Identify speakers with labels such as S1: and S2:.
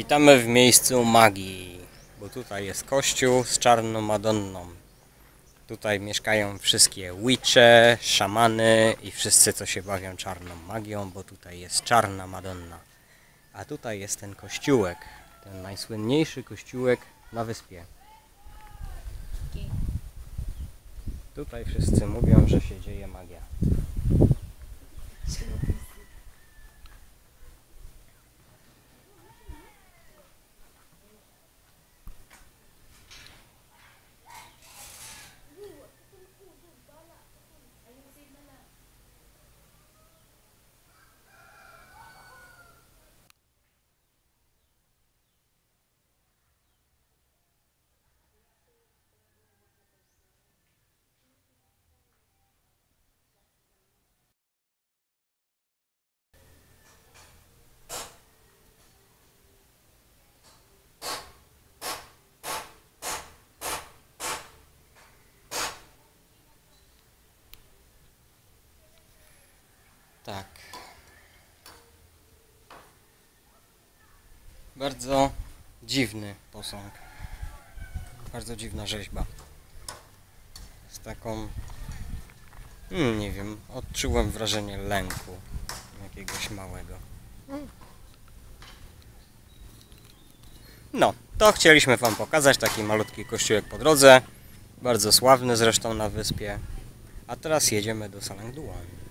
S1: Witamy w miejscu magii, bo tutaj jest kościół z czarną Madonną. Tutaj mieszkają wszystkie witche, szamany i wszyscy, co się bawią czarną magią, bo tutaj jest czarna Madonna. A tutaj jest ten kościółek, ten najsłynniejszy kościółek na wyspie. Tutaj wszyscy mówią, że się dzieje magia. Tak. Bardzo dziwny posąg. Bardzo dziwna rzeźba. Z taką. Hmm, nie wiem, odczułem wrażenie lęku jakiegoś małego. No, to chcieliśmy Wam pokazać taki malutki kościółek po drodze. Bardzo sławny zresztą na wyspie. A teraz jedziemy do Salangduan.